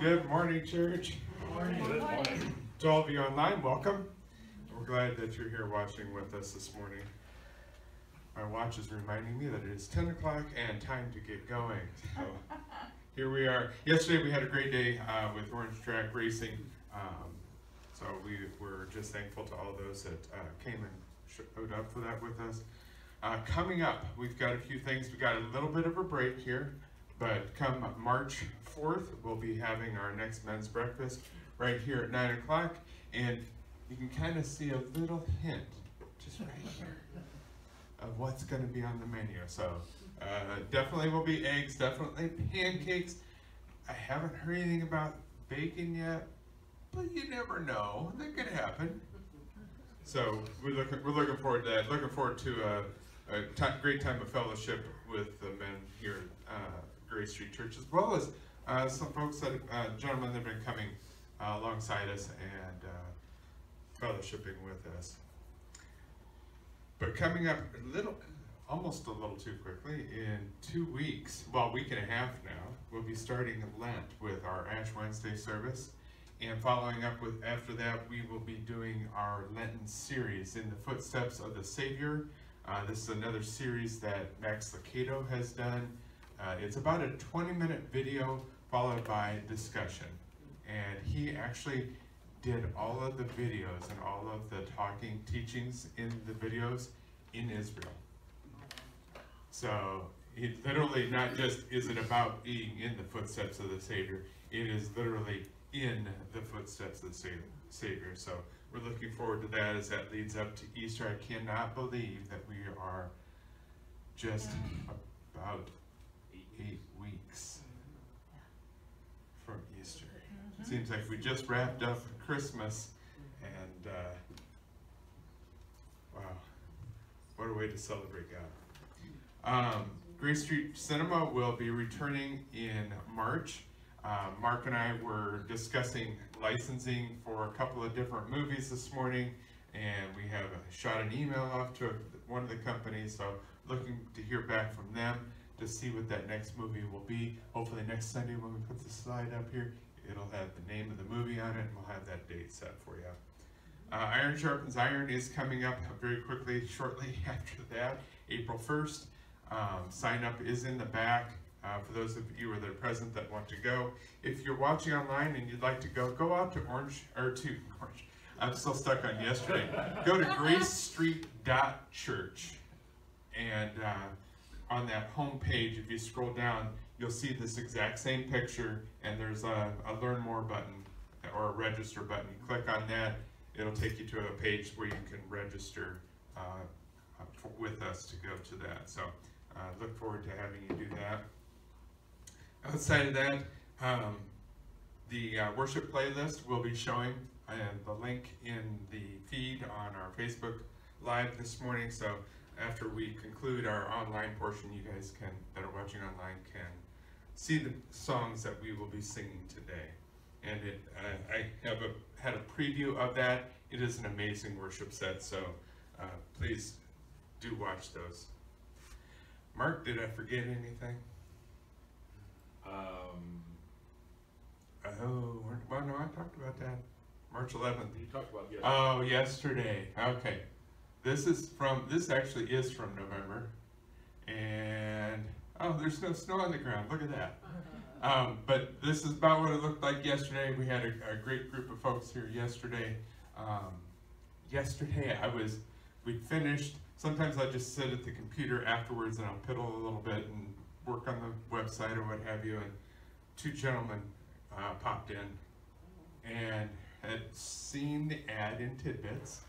Good morning, church. Good morning. To all of you online, welcome. We're glad that you're here watching with us this morning. My watch is reminding me that it is 10 o'clock and time to get going. So here we are. Yesterday we had a great day uh, with Orange Track Racing. Um, so we were just thankful to all those that uh, came and showed up for that with us. Uh, coming up, we've got a few things. We've got a little bit of a break here, but come March 4th, we'll be having our next men's breakfast right here at 9 o'clock. And you can kind of see a little hint, just right here, of what's going to be on the menu. So uh, definitely will be eggs, definitely pancakes. I haven't heard anything about bacon yet, but you never know. That could happen. So we're looking, we're looking forward to that. Looking forward to a, a great time of fellowship with the men here uh, Street Church, as well as uh, some folks that, uh, gentlemen that have been coming uh, alongside us and uh, fellowshipping with us. But coming up a little, almost a little too quickly, in two weeks, well, week and a half now, we'll be starting Lent with our Ash Wednesday service. And following up with, after that, we will be doing our Lenten series in the footsteps of the Savior. Uh, this is another series that Max Lucado has done. Uh, it's about a 20 minute video followed by discussion. And he actually did all of the videos and all of the talking teachings in the videos in Israel. So it literally not just is it about being in the footsteps of the Savior, it is literally in the footsteps of the Savior. So we're looking forward to that as that leads up to Easter. I cannot believe that we are just about eight weeks from Easter. It seems like we just wrapped up Christmas and uh, wow, what a way to celebrate God. Um, Grace Street Cinema will be returning in March. Uh, Mark and I were discussing licensing for a couple of different movies this morning, and we have shot an email off to one of the companies, so looking to hear back from them to see what that next movie will be. Hopefully next Sunday when we put the slide up here, it'll have the name of the movie on it, and we'll have that date set for you. Uh, Iron Sharpens Iron is coming up very quickly, shortly after that, April 1st. Um, sign up is in the back uh, for those of you that are present that want to go. If you're watching online and you'd like to go, go out to Orange, or to Orange, I'm still stuck on yesterday. go to gracestreet.church and uh, on that home page, if you scroll down, you'll see this exact same picture and there's a, a learn more button or a register button. You click on that, it'll take you to a page where you can register uh, with us to go to that. So uh, look forward to having you do that. Outside of that, um, the uh, worship playlist will be showing and the link in the feed on our Facebook Live this morning. So after we conclude our online portion, you guys can that are watching online can see the songs that we will be singing today. And it, uh, I have a, had a preview of that. It is an amazing worship set, so uh, please do watch those. Mark, did I forget anything? Um, Oh, well, no, I talked about that. March 11th. you talked about yesterday. Oh, yesterday. Okay. This is from, this actually is from November. And, oh, there's no snow on the ground. Look at that. Um, but this is about what it looked like yesterday. We had a, a great group of folks here yesterday. Um, yesterday, I was, we finished. Sometimes I just sit at the computer afterwards and I'll piddle a little bit and work on the website or what have you. And two gentlemen uh, popped in and had seen the ad in Tidbits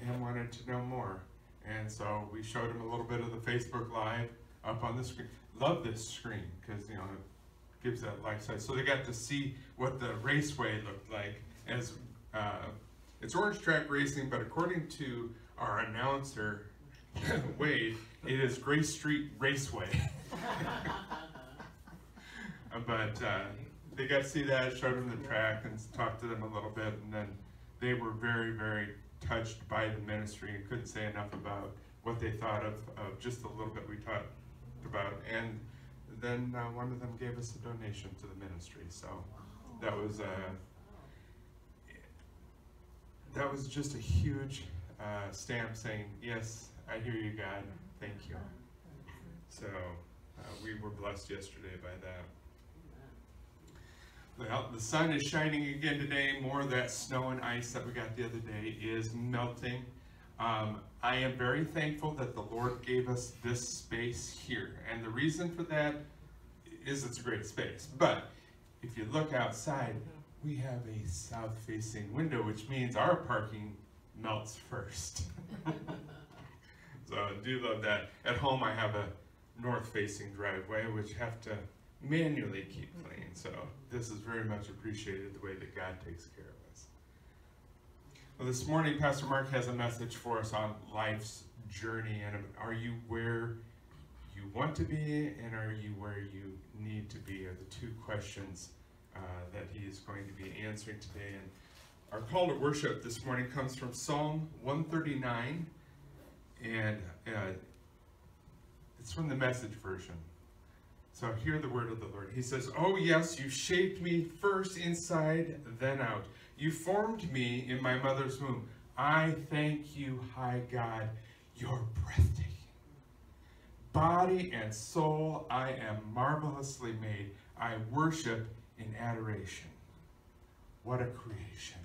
and wanted to know more. And so we showed them a little bit of the Facebook Live up on the screen. Love this screen because you know it gives that life size. So they got to see what the raceway looked like as uh, it's Orange Track Racing, but according to our announcer Wade, it is Grace Street Raceway. But uh, they got to see that, showed them the track, and talked to them a little bit, and then they were very, very touched by the ministry and couldn't say enough about what they thought of, of just a little bit we talked about. And then uh, one of them gave us a donation to the ministry. So that was uh, that was just a huge uh, stamp saying, "Yes, I hear you, God. Thank you." So uh, we were blessed yesterday by that. Well, the sun is shining again today. More of that snow and ice that we got the other day is melting. Um, I am very thankful that the Lord gave us this space here. And the reason for that is it's a great space. But if you look outside, we have a south facing window, which means our parking melts first. so I do love that. At home, I have a north facing driveway, which have to manually keep clean. So this is very much appreciated the way that God takes care. Well, this morning, Pastor Mark has a message for us on life's journey. And are you where you want to be, and are you where you need to be? Are the two questions uh, that he is going to be answering today. And our call to worship this morning comes from Psalm 139, and uh, it's from the message version. So hear the word of the Lord. He says, Oh, yes, you shaped me first inside, then out. You formed me in my mother's womb. I thank you, high God. You're breathtaking. Body and soul, I am marvelously made. I worship in adoration. What a creation.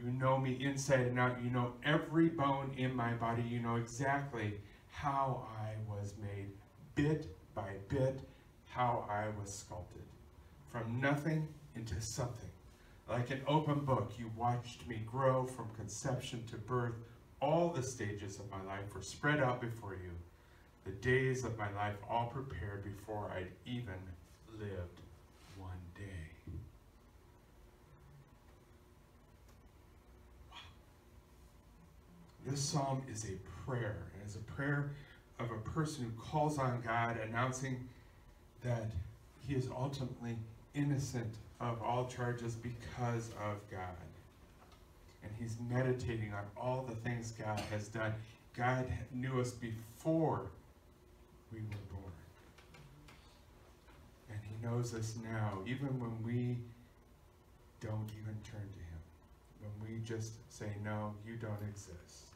You know me inside and out. You know every bone in my body. You know exactly how I was made, bit by bit, how I was sculpted. From nothing into something. Like an open book, you watched me grow from conception to birth. All the stages of my life were spread out before you. The days of my life all prepared before I'd even lived one day. Wow. This psalm is a prayer, and it's a prayer of a person who calls on God, announcing that he is ultimately innocent of all charges because of God. And he's meditating on all the things God has done. God knew us before we were born. And he knows us now, even when we don't even turn to him. When we just say, no, you don't exist.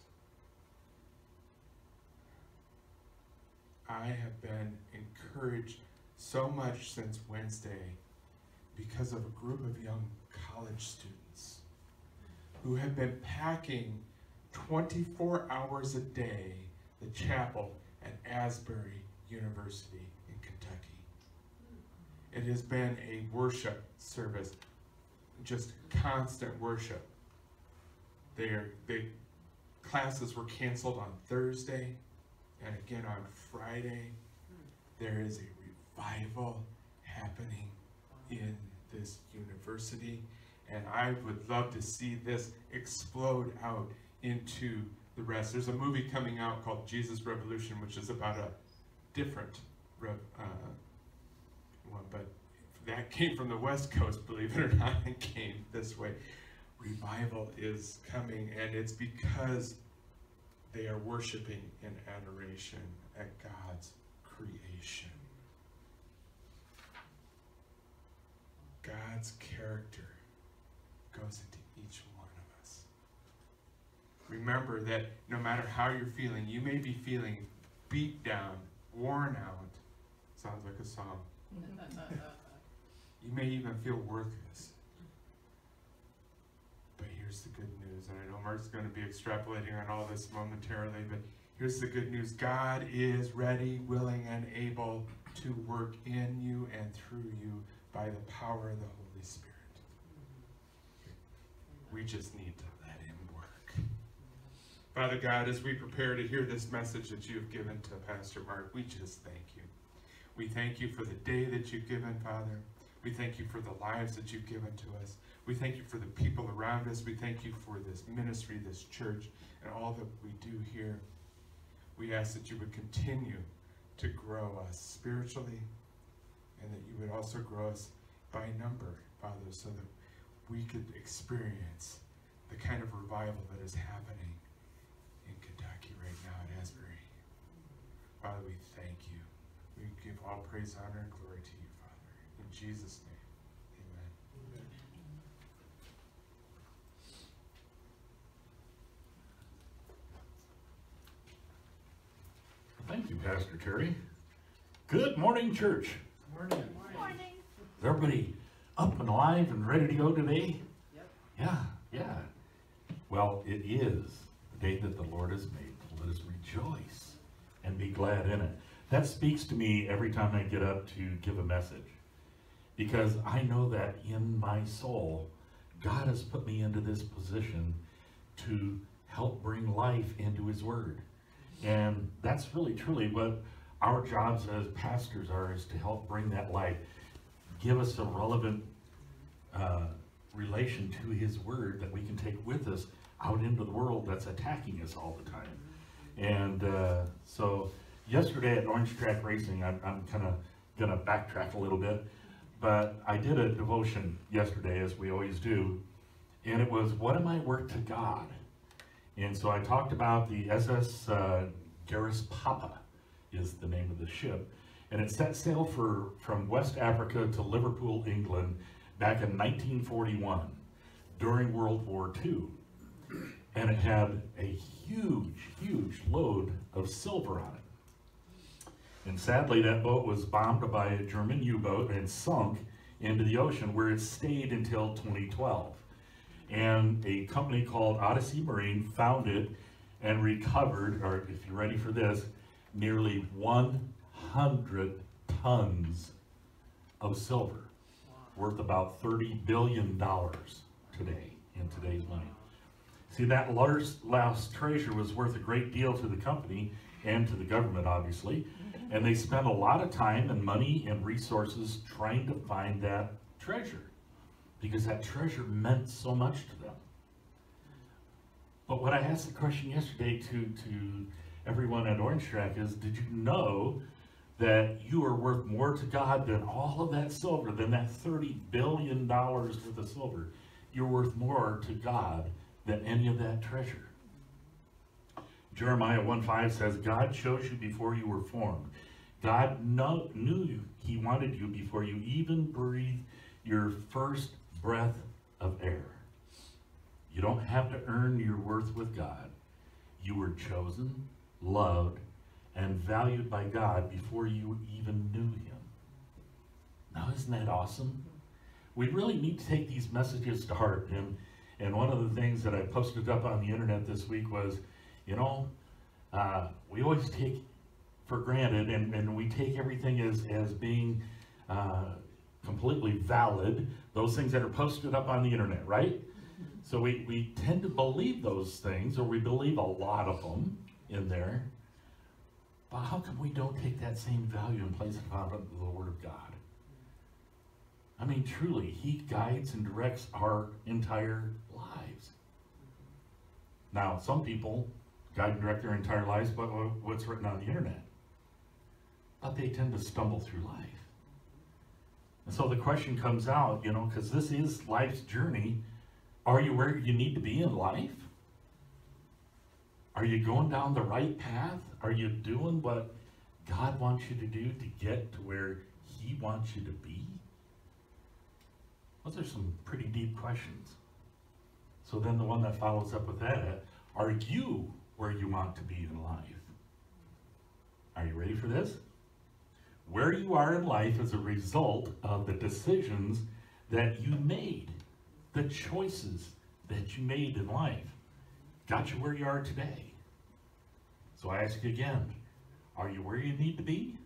I have been encouraged so much since Wednesday because of a group of young college students who have been packing 24 hours a day the chapel at Asbury University in Kentucky. It has been a worship service, just constant worship. Their, they, classes were canceled on Thursday and again on Friday. There is a revival happening in this university, and I would love to see this explode out into the rest. There's a movie coming out called Jesus Revolution, which is about a different uh, one, but that came from the West Coast, believe it or not, and came this way. Revival is coming, and it's because they are worshiping in adoration at God's creation. God's character goes into each one of us. Remember that no matter how you're feeling, you may be feeling beat down, worn out. Sounds like a song. you may even feel worthless. But here's the good news, and I know Mark's going to be extrapolating on all this momentarily, but here's the good news God is ready, willing, and able to work in you and through you by the power of the Holy Spirit. We just need to let Him work. Father God, as we prepare to hear this message that you've given to Pastor Mark, we just thank you. We thank you for the day that you've given, Father. We thank you for the lives that you've given to us. We thank you for the people around us. We thank you for this ministry, this church, and all that we do here. We ask that you would continue to grow us spiritually and that you would also grow us by number, Father, so that we could experience the kind of revival that is happening in Kentucky right now at Asbury. Father, we thank you. We give all praise, honor, and glory to you, Father. In Jesus' name, amen. Thank you, Pastor Terry. Good morning, church. Morning. Morning. Is everybody up and alive and ready to go today? Yep. Yeah, yeah. Well, it is the day that the Lord has made. Let us rejoice and be glad in it. That speaks to me every time I get up to give a message. Because I know that in my soul, God has put me into this position to help bring life into His Word. And that's really truly what our jobs as pastors are, is to help bring that light, give us a relevant uh, relation to His Word that we can take with us out into the world that's attacking us all the time. And uh, so yesterday at Orange Track Racing, I'm, I'm kind of going to backtrack a little bit, but I did a devotion yesterday, as we always do, and it was, What am I worth to God? And so I talked about the SS uh, Gairsoppa is the name of the ship. And it set sail for, from West Africa to Liverpool, England back in 1941 during World War II. And it had a huge, huge load of silver on it. And sadly, that boat was bombed by a German U-boat and sunk into the ocean where it stayed until 2012 and a company called Odyssey Marine found it and recovered, or if you're ready for this, nearly 100 tons of silver, worth about $30 billion today, in today's money. See, that lost treasure was worth a great deal to the company and to the government, obviously, mm-hmm. and they spent a lot of time and money and resources trying to find that treasure because that treasure meant so much to them. But when I asked the question yesterday to, to everyone at Orange Track is, did you know that you are worth more to God than all of that silver, than that $30 billion worth of silver? You're worth more to God than any of that treasure. Jeremiah 1.5 says, God chose you before you were formed. God know, knew you. He wanted you before you even breathed your first breath of air. You don't have to earn your worth with God. You were chosen, loved, and valued by God before you even knew Him. Now, isn't that awesome? We really need to take these messages to heart. And, and one of the things that I posted up on the internet this week was, you know, uh, we always take for granted and, and we take everything as, as being uh, completely valid, those things that are posted up on the internet, right? So we, we tend to believe those things, or we believe a lot of them in there. But how come we don't take that same value and place it upon the Word of God? I mean, truly, He guides and directs our entire lives. Now, some people guide and direct their entire lives by what's written on the internet. But they tend to stumble through life. And so the question comes out, you know, because this is life's journey. Are you where you need to be in life? Are you going down the right path? Are you doing what God wants you to do to get to where He wants you to be? Those are some pretty deep questions. So then the one that follows up with that, are you where you want to be in life? Are you ready for this? Where you are in life is a result of the decisions that you made, the choices that you made in life. Got you where you are today. So I ask you again, are you where you need to be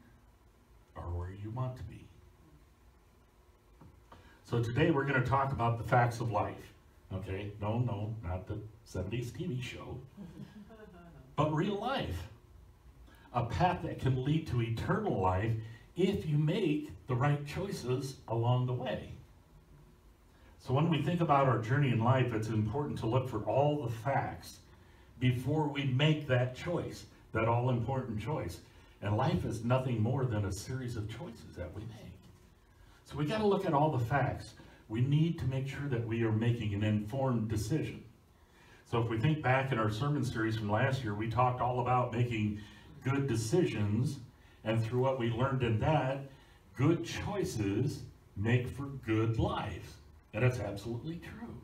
or where you want to be? So today we're going to talk about the facts of life. Okay, no, no, not the 70s TV show, but real life. A path that can lead to eternal life if you make the right choices along the way. So when we think about our journey in life, it's important to look for all the facts before we make that choice, that all important choice. And life is nothing more than a series of choices that we make. So we got to look at all the facts. We need to make sure that we are making an informed decision. So if we think back in our sermon series from last year, we talked all about making good decisions and through what we learned in that, good choices make for good lives. And that's absolutely true.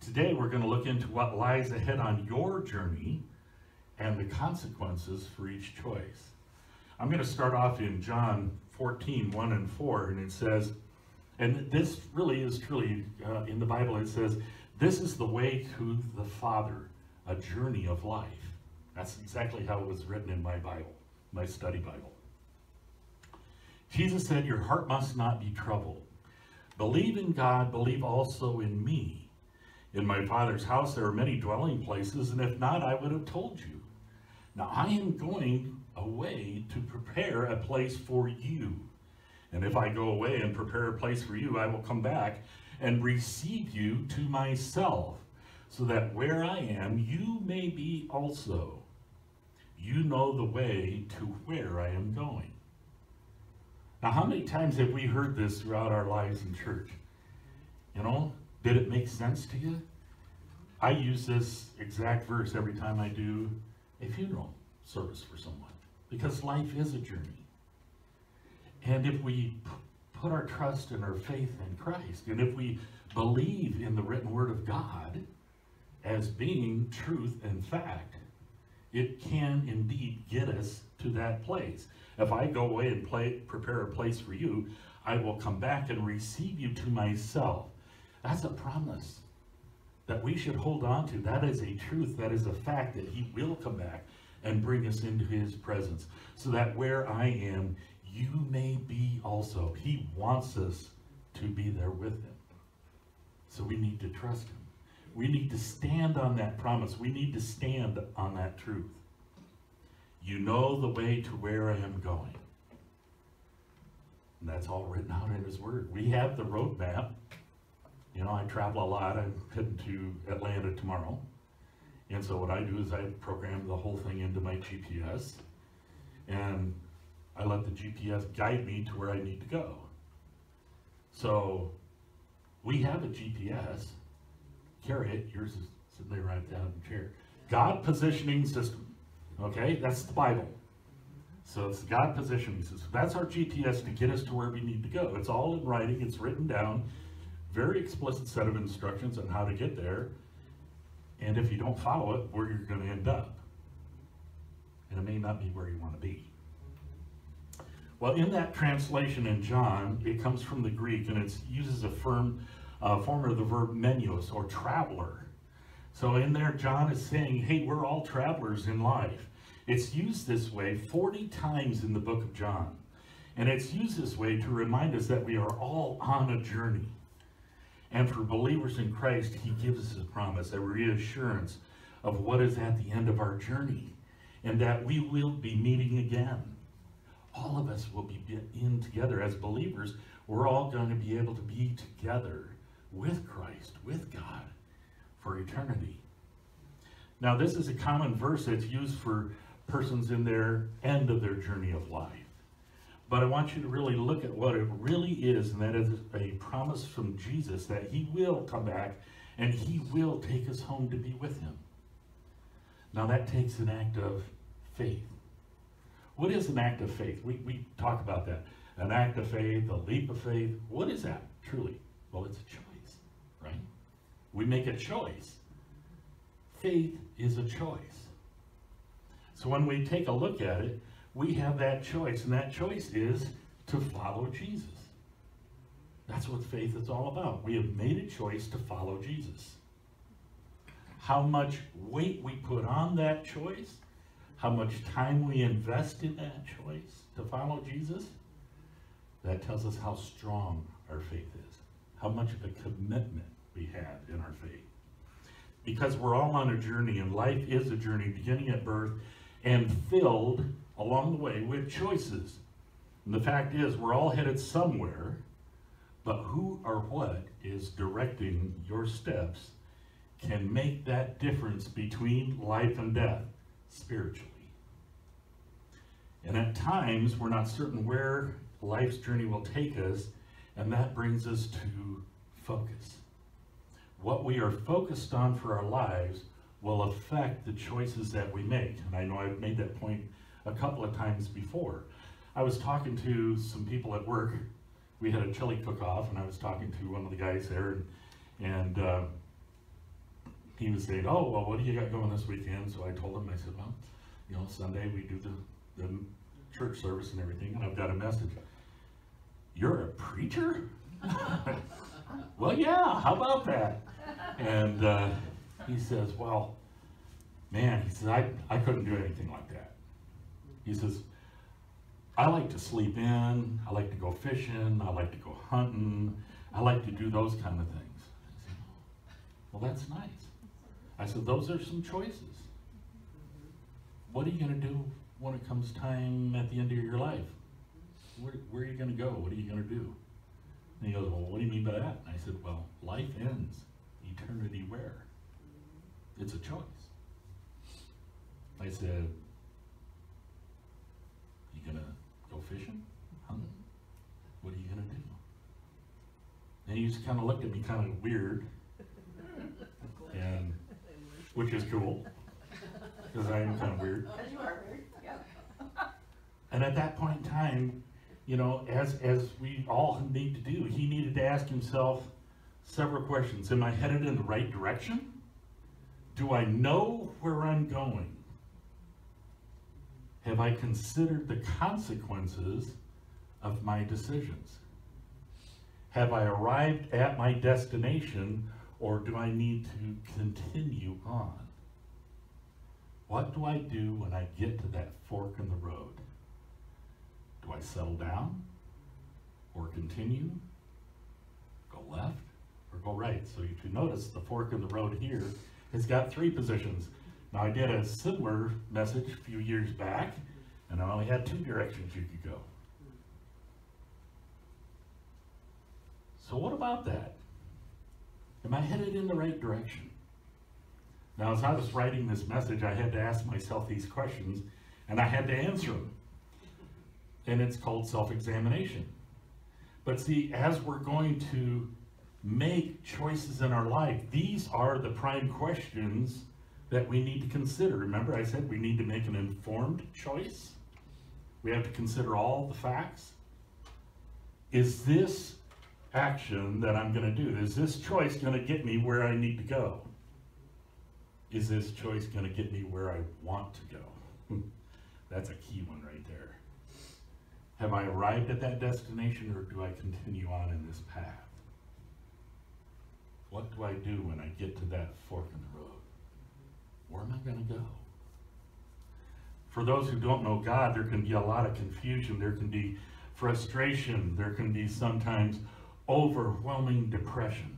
Today we're going to look into what lies ahead on your journey and the consequences for each choice. I'm going to start off in John 14, 1 and 4, and it says, and this really is truly uh, in the Bible, it says, This is the way to the Father, a journey of life. That's exactly how it was written in my Bible, my study Bible. Jesus said, Your heart must not be troubled. Believe in God, believe also in me. In my Father's house there are many dwelling places, and if not, I would have told you. Now I am going away to prepare a place for you. And if I go away and prepare a place for you, I will come back and receive you to myself, so that where I am, you may be also. You know the way to where I am going. Now, how many times have we heard this throughout our lives in church? You know, did it make sense to you? I use this exact verse every time I do a funeral service for someone because life is a journey. And if we put our trust and our faith in Christ, and if we believe in the written word of God as being truth and fact, it can indeed get us to that place. If I go away and play, prepare a place for you, I will come back and receive you to myself. That's a promise that we should hold on to. That is a truth, that is a fact that he will come back and bring us into his presence. So that where I am, you may be also. He wants us to be there with him. So we need to trust him. We need to stand on that promise. We need to stand on that truth. You know the way to where I am going. And that's all written out in his word. We have the roadmap. You know, I travel a lot. I'm heading to Atlanta tomorrow. And so what I do is I program the whole thing into my GPS. And I let the GPS guide me to where I need to go. So we have a GPS. Carry it. Yours is sitting there right down in the chair. God positioning system. Okay, that's the Bible. So it's God positioning system. That's our GPS to get us to where we need to go. It's all in writing. It's written down. Very explicit set of instructions on how to get there. And if you don't follow it, where you're going to end up. And it may not be where you want to be. Well, in that translation in John, it comes from the Greek and it uses a firm, uh, form of the verb menios or traveler. So in there, John is saying, hey, we're all travelers in life. It's used this way 40 times in the book of John. And it's used this way to remind us that we are all on a journey. And for believers in Christ, he gives us a promise, a reassurance of what is at the end of our journey, and that we will be meeting again. All of us will be in together as believers. We're all going to be able to be together with Christ, with God, for eternity. Now, this is a common verse that's used for persons in their end of their journey of life. But I want you to really look at what it really is, and that is a promise from Jesus that he will come back and he will take us home to be with him. Now that takes an act of faith. What is an act of faith? We, we talk about that. An act of faith, a leap of faith. What is that, truly? Well, it's a choice, right? We make a choice. Faith is a choice. So when we take a look at it, we have that choice, and that choice is to follow Jesus. That's what faith is all about. We have made a choice to follow Jesus. How much weight we put on that choice, how much time we invest in that choice to follow Jesus, that tells us how strong our faith is, how much of a commitment we have in our faith. Because we're all on a journey, and life is a journey beginning at birth and filled along the way with choices. And the fact is, we're all headed somewhere, but who or what is directing your steps can make that difference between life and death spiritually. And at times, we're not certain where life's journey will take us, and that brings us to focus. What we are focused on for our lives will affect the choices that we make. And I know I've made that point a couple of times before. I was talking to some people at work. We had a chili cook-off, and I was talking to one of the guys there, and, and uh, he was saying, "Oh, well, what do you got going this weekend?" So I told him, I said, "Well, you know, Sunday we do the, the church service and everything, and I've got a message. You're a preacher? well, yeah, how about that? And uh, he says, well, man, he says, I, I couldn't do anything like that. He says, I like to sleep in, I like to go fishing, I like to go hunting, I like to do those kind of things. Said, well, that's nice. I said, those are some choices. What are you gonna do when it comes time at the end of your life? Where, where are you gonna go? What are you gonna do? And he goes, well, what do you mean by that? And I said, well, life ends. Eternity where? It's a choice. I said, you gonna go fishing? Hunting? What are you gonna do? And he just kinda looked at me kinda weird. And, which is cool, cause I am kinda weird. Because you are weird, yeah. And at that point in time, you know, as, as we all need to do, he needed to ask himself several questions. Am I headed in the right direction? Do I know where I'm going? Have I considered the consequences of my decisions? Have I arrived at my destination or do I need to continue on? What do I do when I get to that fork in the road? Do I settle down or continue? Go left or go right? So you notice, the fork in the road here has got three positions. Now I did a similar message a few years back, and I only had two directions you could go. So what about that? Am I headed in the right direction? Now, as I was writing this message, I had to ask myself these questions, and I had to answer them and it's called self-examination. But see, as we're going to make choices in our life, these are the prime questions that we need to consider. Remember I said we need to make an informed choice? We have to consider all the facts. Is this action that I'm gonna do, is this choice gonna get me where I need to go? Is this choice gonna get me where I want to go? That's a key one right there. Have I arrived at that destination or do I continue on in this path? What do I do when I get to that fork in the road? Where am I going to go? For those who don't know God, there can be a lot of confusion. There can be frustration. There can be sometimes overwhelming depression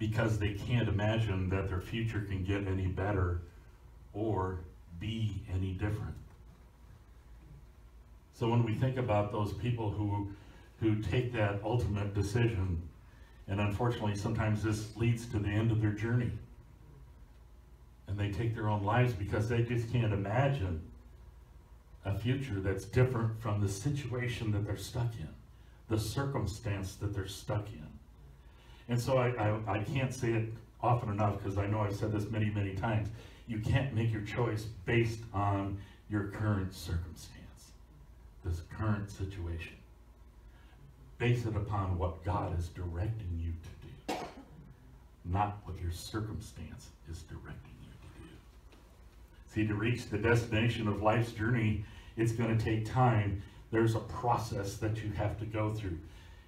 because they can't imagine that their future can get any better or be any different. So when we think about those people who, who take that ultimate decision, and unfortunately sometimes this leads to the end of their journey, and they take their own lives because they just can't imagine a future that's different from the situation that they're stuck in, the circumstance that they're stuck in. And so I, I, I can't say it often enough because I know I've said this many, many times. You can't make your choice based on your current circumstance this current situation. Base it upon what God is directing you to do, not what your circumstance is directing you to do. See, to reach the destination of life's journey, it's going to take time. There's a process that you have to go through.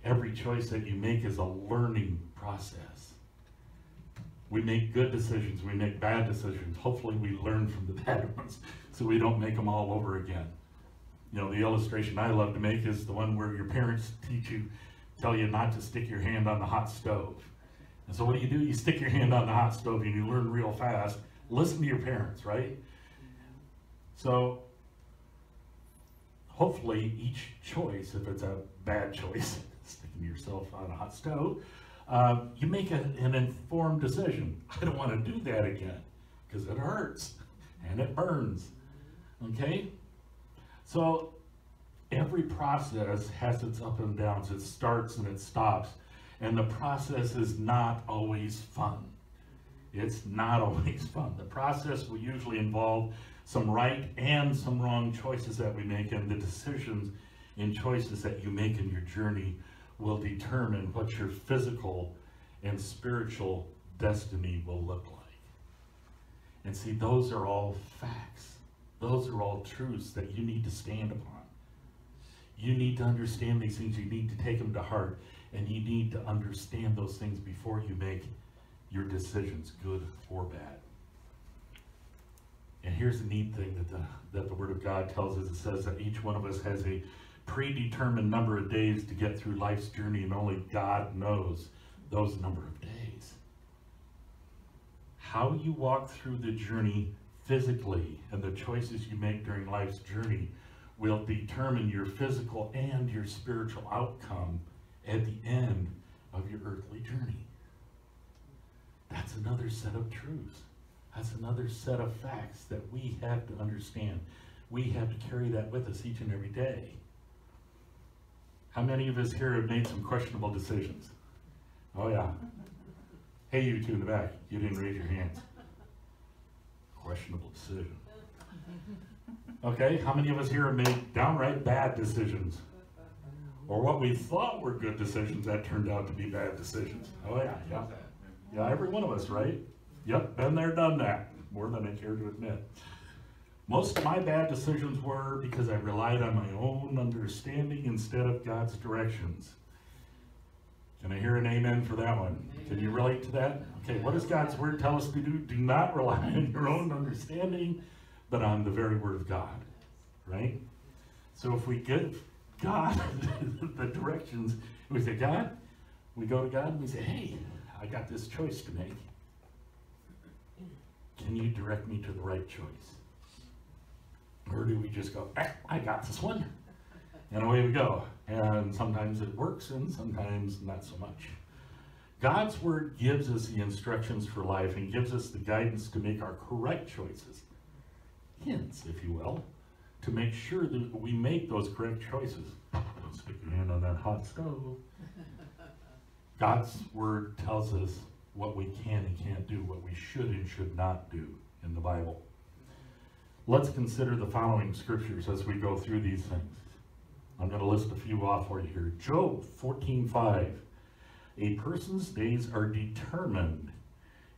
Every choice that you make is a learning process. We make good decisions, we make bad decisions. Hopefully we learn from the bad ones so we don't make them all over again. You know, the illustration I love to make is the one where your parents teach you, tell you not to stick your hand on the hot stove. And so what do you do? You stick your hand on the hot stove and you learn real fast. Listen to your parents, right? So hopefully each choice, if it's a bad choice, sticking yourself on a hot stove, uh, you make a, an informed decision. I don't want to do that again because it hurts and it burns. Okay? So every process has its up and downs. It starts and it stops. And the process is not always fun. It's not always fun. The process will usually involve some right and some wrong choices that we make, and the decisions and choices that you make in your journey will determine what your physical and spiritual destiny will look like. And see, those are all facts. Those are all truths that you need to stand upon. You need to understand these things. You need to take them to heart. And you need to understand those things before you make your decisions, good or bad. And here's the neat thing that the, that the Word of God tells us. It says that each one of us has a predetermined number of days to get through life's journey, and only God knows those number of days. How you walk through the journey physically and the choices you make during life's journey will determine your physical and your spiritual outcome at the end of your earthly journey. That's another set of truths. That's another set of facts that we have to understand. We have to carry that with us each and every day. How many of us here have made some questionable decisions? Oh, yeah. Hey, you two in the back, you didn't raise your hands. Questionable decision. Okay, how many of us here have made downright bad decisions? Or what we thought were good decisions that turned out to be bad decisions? Oh, yeah, yeah. Yeah, every one of us, right? Yep, been there, done that, more than I care to admit. Most of my bad decisions were because I relied on my own understanding instead of God's directions. Can I hear an amen for that one? Can you relate to that? Okay, what does God's word tell us to do? Do not rely on your own understanding, but on the very word of God, right? So if we give God the directions, we say, God, we go to God and we say, hey, I got this choice to make. Can you direct me to the right choice? Or do we just go, eh, I got this one, and away we go. And sometimes it works and sometimes not so much. God's word gives us the instructions for life and gives us the guidance to make our correct choices. Hints, if you will, to make sure that we make those correct choices. Don't stick your hand on that hot stove. God's word tells us what we can and can't do, what we should and should not do in the Bible. Let's consider the following scriptures as we go through these things. I'm going to list a few off for you here. Job 14:5. A person's days are determined.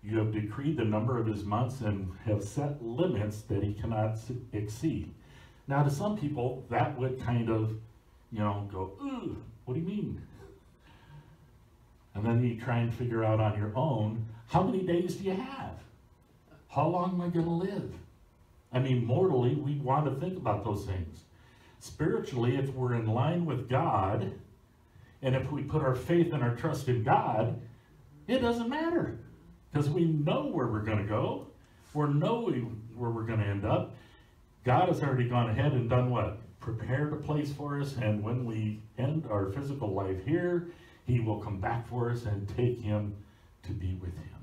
You have decreed the number of his months and have set limits that he cannot exceed. Now, to some people, that would kind of, you know, go, ooh, what do you mean? And then you try and figure out on your own, how many days do you have? How long am I going to live? I mean, mortally, we want to think about those things. Spiritually, if we're in line with God, and if we put our faith and our trust in God, it doesn't matter. Because we know where we're going to go. We know where we're going to end up. God has already gone ahead and done what? Prepared a place for us, and when we end our physical life here, he will come back for us and take him to be with him.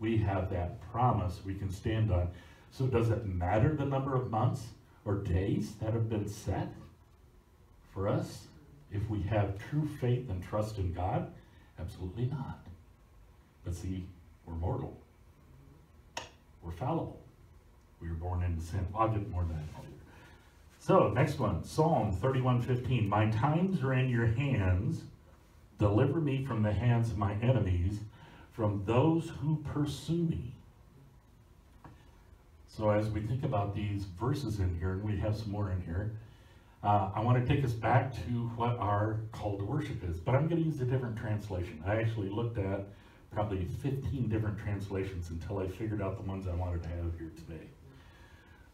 We have that promise we can stand on. So does it matter the number of months or days that have been set for us if we have true faith and trust in God? Absolutely not. But see, we're mortal. We're fallible. We were born into sin. I'll get more than that. So, next one, Psalm 31:15. My times are in your hands. Deliver me from the hands of my enemies, from those who pursue me. So as we think about these verses in here, and we have some more in here, uh, I want to take us back to what our call to worship is. But I'm going to use a different translation. I actually looked at probably 15 different translations until I figured out the ones I wanted to have here today.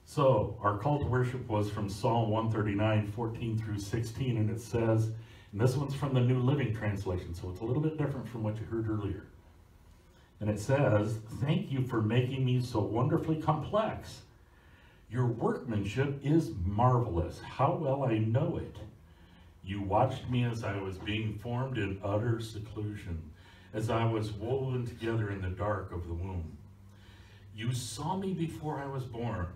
So our call to worship was from Psalm 139, 14 through 16, and it says, and this one's from the New Living Translation, so it's a little bit different from what you heard earlier. And it says, Thank you for making me so wonderfully complex. Your workmanship is marvelous. How well I know it. You watched me as I was being formed in utter seclusion, as I was woven together in the dark of the womb. You saw me before I was born.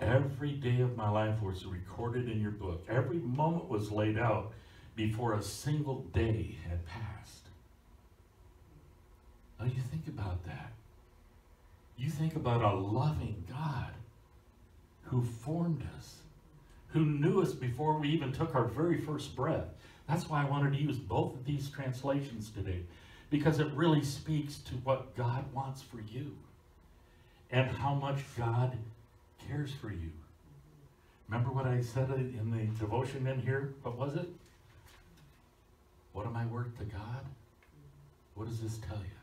Every day of my life was recorded in your book. Every moment was laid out before a single day had passed. Now you think about that. You think about a loving God who formed us, who knew us before we even took our very first breath. That's why I wanted to use both of these translations today, because it really speaks to what God wants for you and how much God cares for you. Remember what I said in the devotion in here? What was it? What am I worth to God? What does this tell you?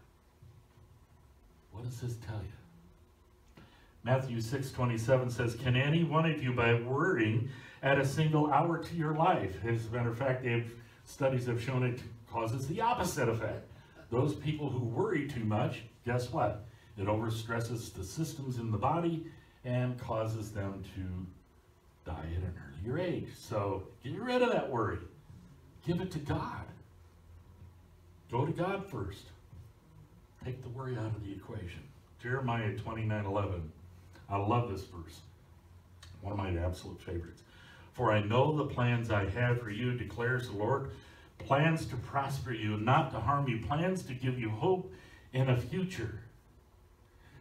What does this tell you? Matthew 6:27 says, "Can any one of you by worrying add a single hour to your life?" As a matter of fact, studies have shown it causes the opposite effect. Those people who worry too much, guess what? It overstresses the systems in the body and causes them to die at an earlier age. So get rid of that worry. Give it to God. Go to God first. Take the worry out of the equation. Jeremiah 29 11. I love this verse. One of my absolute favorites. For I know the plans I have for you, declares the Lord. Plans to prosper you, not to harm you. Plans to give you hope in a future.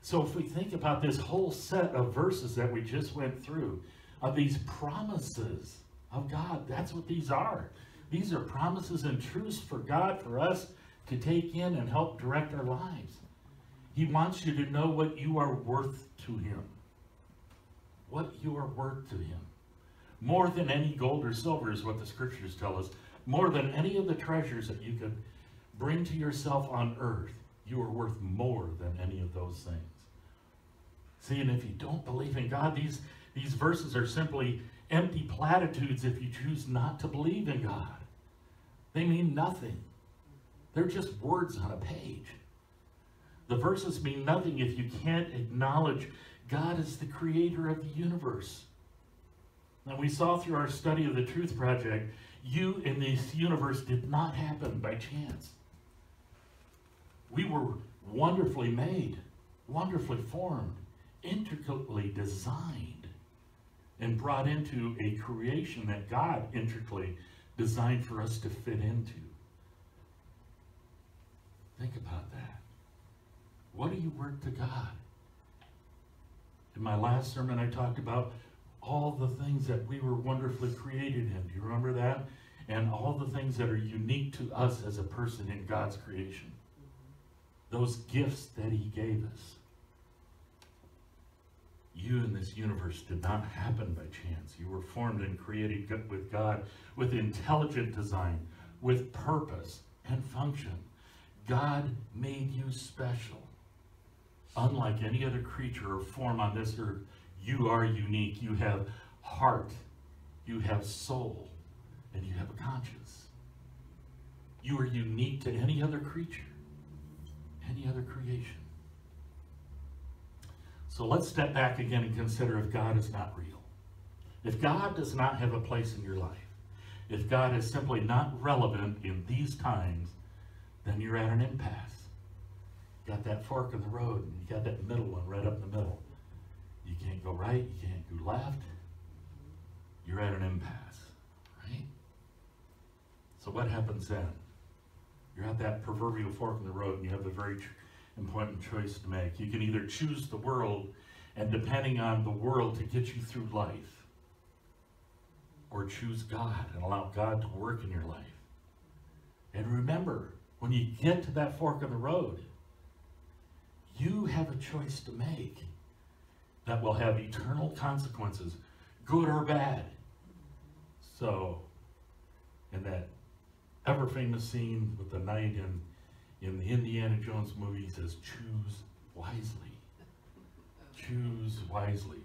So if we think about this whole set of verses that we just went through, of these promises of God, that's what these are. These are promises and truths for God, for us to take in and help direct our lives. He wants you to know what you are worth to Him. What you are worth to Him. More than any gold or silver is what the scriptures tell us. More than any of the treasures that you could bring to yourself on earth, you are worth more than any of those things. See, and if you don't believe in God, these, these verses are simply empty platitudes if you choose not to believe in God. They mean nothing. They're just words on a page. The verses mean nothing if you can't acknowledge God as the creator of the universe. Now, we saw through our study of the Truth Project, you in this universe did not happen by chance. We were wonderfully made, wonderfully formed, intricately designed, and brought into a creation that God intricately designed for us to fit into. Think about that. What do you work to God? In my last sermon, I talked about all the things that we were wonderfully created in. Do you remember that? And all the things that are unique to us as a person in God's creation. Those gifts that He gave us. You in this universe did not happen by chance. You were formed and created with God with intelligent design, with purpose and function. God made you special. Unlike any other creature or form on this earth, you are unique. You have heart, you have soul, and you have a conscience. You are unique to any other creature, any other creation. So let's step back again and consider if God is not real. If God does not have a place in your life, if God is simply not relevant in these times, then you're at an impasse. You got that fork in the road, and you got that middle one right up in the middle. You can't go right, you can't go left. You're at an impasse, right? So what happens then? You're at that proverbial fork in the road, and you have a very important choice to make. You can either choose the world, and depending on the world to get you through life, or choose God and allow God to work in your life. And remember, when you get to that fork of the road, you have a choice to make that will have eternal consequences, good or bad. So, in that ever famous scene with the knight in, in the Indiana Jones movie, he says, choose wisely. Choose wisely.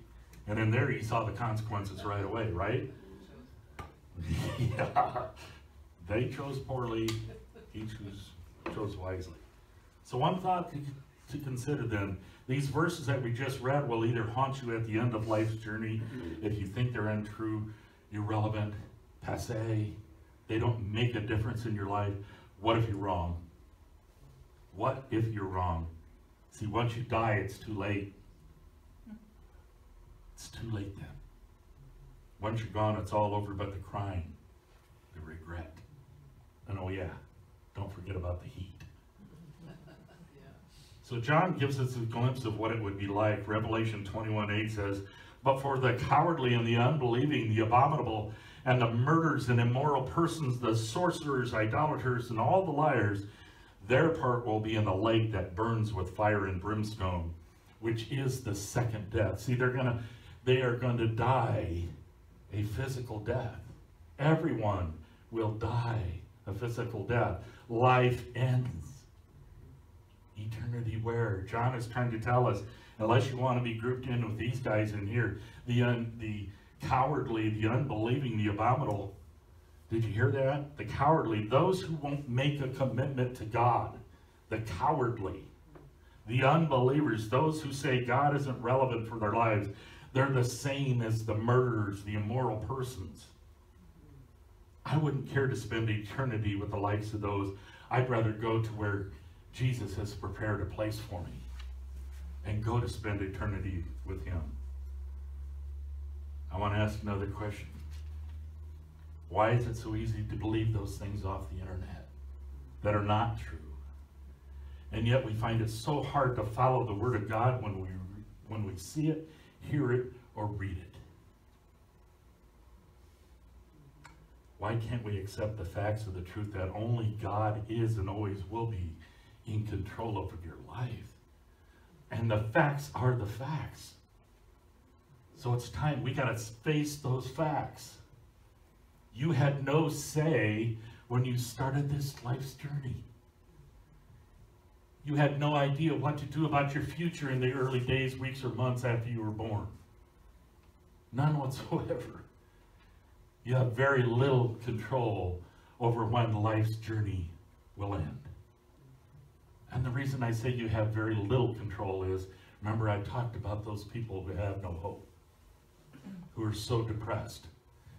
And in there, he saw the consequences right away, right? yeah. They chose poorly, he chose, chose wisely. So one thought to, to consider then, these verses that we just read will either haunt you at the end of life's journey mm-hmm. if you think they're untrue, irrelevant, passe, they don't make a difference in your life. What if you're wrong? What if you're wrong? See, once you die, it's too late. It's too late then. Once you're gone, it's all over but the crying, the regret. And oh yeah, don't forget about the heat. So John gives us a glimpse of what it would be like. Revelation 21, 8 says, But for the cowardly and the unbelieving, the abominable, and the murderers and immoral persons, the sorcerers, idolaters, and all the liars, their part will be in the lake that burns with fire and brimstone, which is the second death. See, they're gonna they are going to die a physical death. Everyone will die a physical death. Life ends. Eternity where? John is trying to tell us, unless you want to be grouped in with these guys in here, the, un, the cowardly, the unbelieving, the abominable. Did you hear that? The cowardly, those who won't make a commitment to God, the cowardly, the unbelievers, those who say God isn't relevant for their lives, they're the same as the murderers, the immoral persons. I wouldn't care to spend eternity with the likes of those. I'd rather go to where Jesus has prepared a place for me and go to spend eternity with him. I want to ask another question. Why is it so easy to believe those things off the internet that are not true? And yet we find it so hard to follow the Word of God when we, when we see it, hear it, or read it. Why can't we accept the facts of the truth that only God is and always will be in control of your life? And the facts are the facts. So it's time, we got to face those facts. You had no say when you started this life's journey. You had no idea what to do about your future in the early days, weeks, or months after you were born. None whatsoever. You have very little control over when life's journey will end. And the reason I say you have very little control is, remember I talked about those people who have no hope, who are so depressed,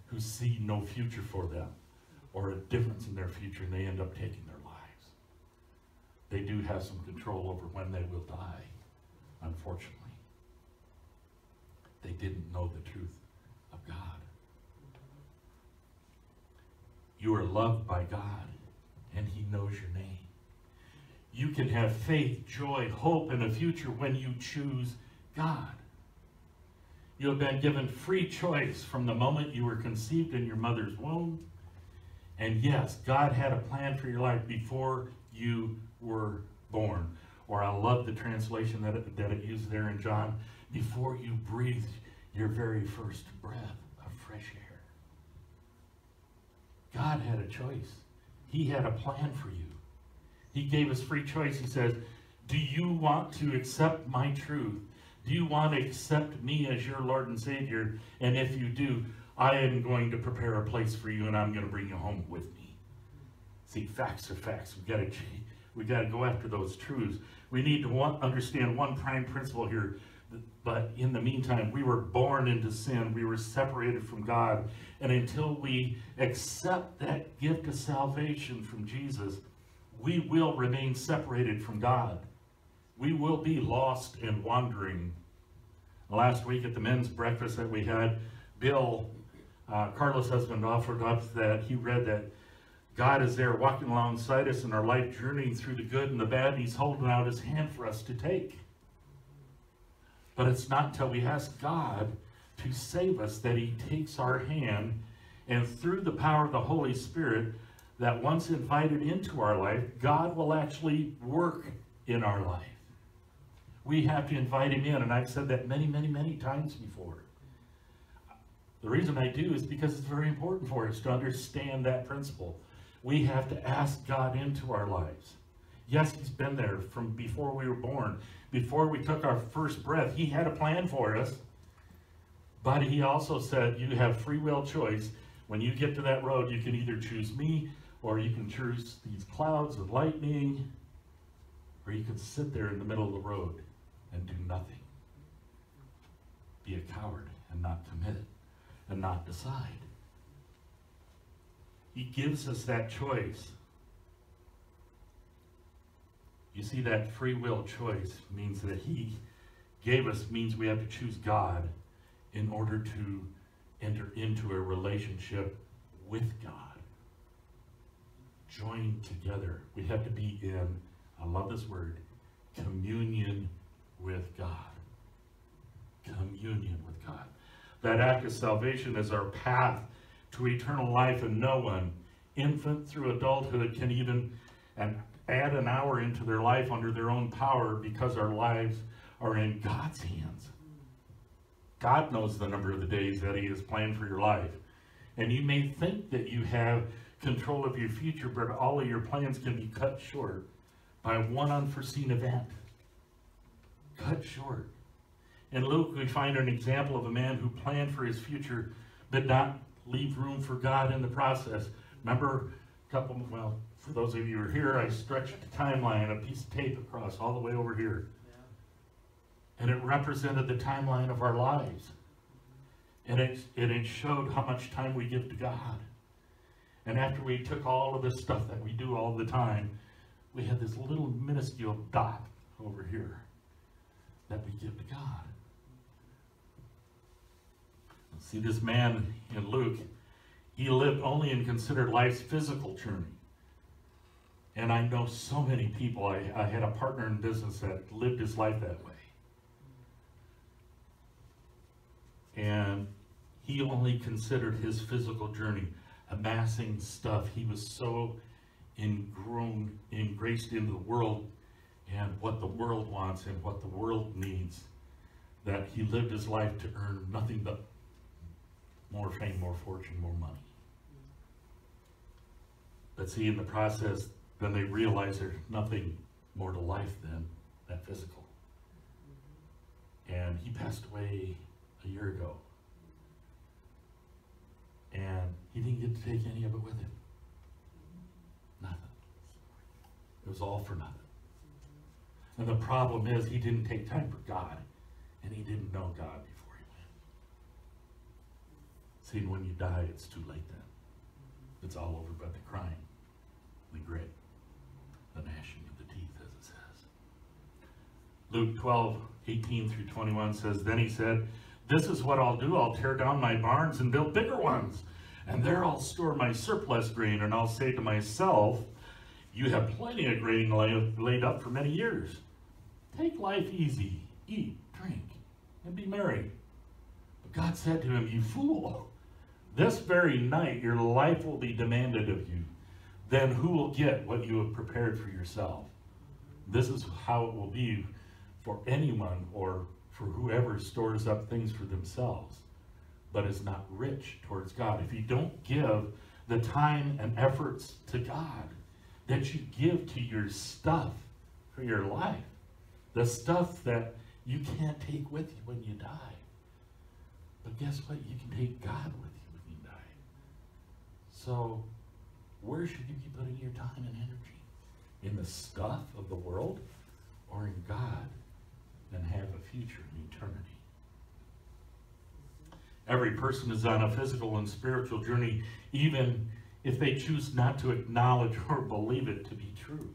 who see no future for them, or a difference in their future, and they end up taking their lives. They do have some control over when they will die, unfortunately. They didn't know the truth of God. You are loved by God, and He knows your name. You can have faith, joy, hope, and a future when you choose God. You have been given free choice from the moment you were conceived in your mother's womb. And yes, God had a plan for your life before you were born. Or I love the translation that it, that it used there in John, before you breathed your very first breath of fresh air. God had a choice. He had a plan for you. He gave us free choice. He says, do you want to accept my truth? Do you want to accept me as your Lord and Savior? And if you do, I am going to prepare a place for you and I'm going to bring you home with me. See, facts are facts. We've got to, we got to go after those truths. We need to want, understand one prime principle here. But in the meantime, we were born into sin. We were separated from God. And until we accept that gift of salvation from Jesus, we will remain separated from God. We will be lost and wandering. Last week at the men's breakfast that we had, Bill, uh, Carlos' husband, offered up that he read that God is there walking alongside us in our life, journeying through the good and the bad, and he's holding out his hand for us to take. But it's not until we ask God to save us that he takes our hand, and through the power of the Holy Spirit, that once invited into our life, God will actually work in our life. We have to invite him in, and I've said that many, many, many times before. The reason I do is because it's very important for us to understand that principle. We have to ask God into our lives. Yes, he's been there from before we were born. Before we took our first breath, he had a plan for us. But he also said, you have free will choice. When you get to that road, you can either choose me or you can choose these clouds of lightning, or you can sit there in the middle of the road and do nothing. Be a coward and not commit and not decide. He gives us that choice. You see, that free will choice means that he gave us, means we have to choose God in order to enter into a relationship with God. Joined together. We have to be in, I love this word, communion with God. Communion with God. That act of salvation is our path to eternal life, and no one, infant through adulthood, can even and add an hour into their life under their own power because our lives are in God's hands. God knows the number of the days that He has planned for your life. And you may think that you have control of your future, but all of your plans can be cut short by one unforeseen event. Cut short. In Luke, we find an example of a man who planned for his future, but not leave room for God in the process. Remember, a couple, well, for those of you who are here, I stretched the timeline, a piece of tape across all the way over here. And it represented the timeline of our lives. And it, and it showed how much time we give to God. And after we took all of this stuff that we do all the time, we had this little minuscule dot over here that we give to God. See, this man in Luke, he lived only and considered life's physical journey. And I know so many people, I, I had a partner in business that lived his life that way. And he only considered his physical journey, amassing stuff. He was so ingrown, engraced into the world and what the world wants and what the world needs that he lived his life to earn nothing but more fame, more fortune, more money. But see, in the process, then they realize there's nothing more to life than that physical. And he passed away a year ago. And he didn't get to take any of it with him. Nothing. It was all for nothing. And the problem is he didn't take time for God. And he didn't know God before he went. See, when you die, it's too late then. It's all over but the crying, the grit, the gnashing of the teeth, as it says. Luke 12, 18 through 21 says, Then he said, This is what I'll do. I'll tear down my barns and build bigger ones. And there I'll store my surplus grain, and I'll say to myself, You have plenty of grain laid up for many years. Take life easy, eat, drink, and be merry. But God said to him, You fool, this very night your life will be demanded of you. Then who will get what you have prepared for yourself? This is how it will be for anyone or for whoever stores up things for themselves, but is not rich towards God. If you don't give the time and efforts to God that you give to your stuff for your life, the stuff that you can't take with you when you die. But guess what? You can take God with you when you die. So, where should you be putting your time and energy? In the stuff of the world or in God and have a future in eternity? Every person is on a physical and spiritual journey, even if they choose not to acknowledge or believe it to be true.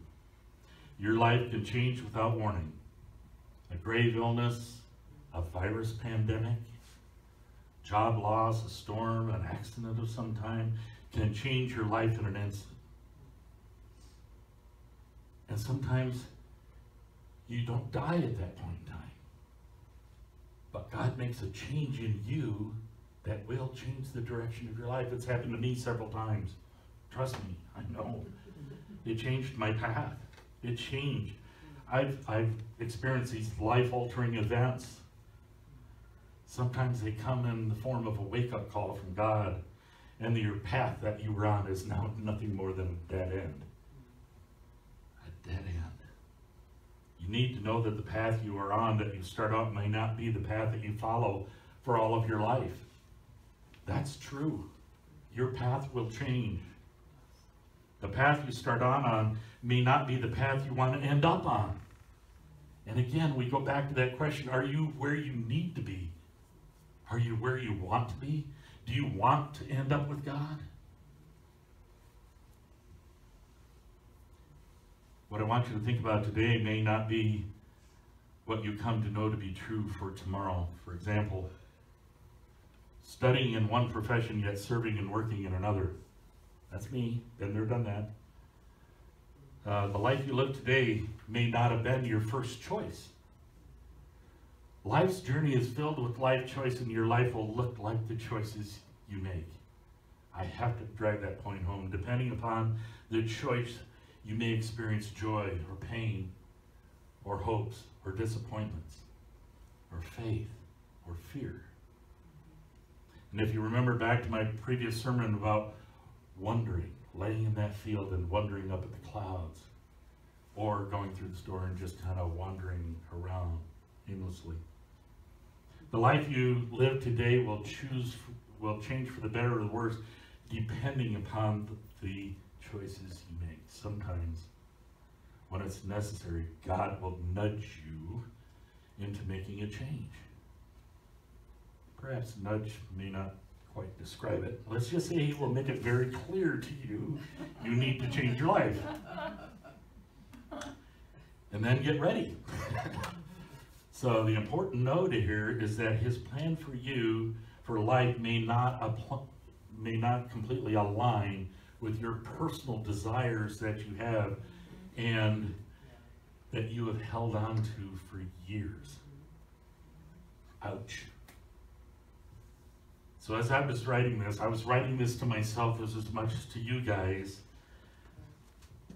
Your life can change without warning. A grave illness, a virus pandemic, job loss, a storm, an accident of some kind can change your life in an instant. And sometimes you don't die at that point in time. But God makes a change in you that will change the direction of your life. It's happened to me several times. Trust me, I know. It changed my path. It changed. I've, I've experienced these life-altering events. Sometimes they come in the form of a wake-up call from God, and your path that you were on is now nothing more than a dead end. A dead end. You need to know that the path you are on, that you start out, may not be the path that you follow for all of your life. That's true. Your path will change. The path you start on on may not be the path you want to end up on. And again, we go back to that question, are you where you need to be? Are you where you want to be? Do you want to end up with God? What I want you to think about today may not be what you come to know to be true for tomorrow. For example, studying in one profession yet serving and working in another. That's me. Been there, done that. Uh, the life you live today may not have been your first choice. Life's journey is filled with life choice, and your life will look like the choices you make. I have to drag that point home. Depending upon the choice, you may experience joy or pain, or hopes or disappointments, or faith or fear. And if you remember back to my previous sermon about wondering, laying in that field and wondering up at the clouds, or going through the store and just kind of wandering around aimlessly. The life you live today will choose, will change for the better or the worse, depending upon the choices you make. Sometimes, when it's necessary, God will nudge you into making a change. Perhaps nudge may not quite describe it. Let's just say he will make it very clear to you you need to change your life. And then get ready. so the important note here is that his plan for you for life may not may not completely align with your personal desires that you have and that you have held on to for years. Ouch. So as I was writing this, I was writing this to myself as, as much as to you guys.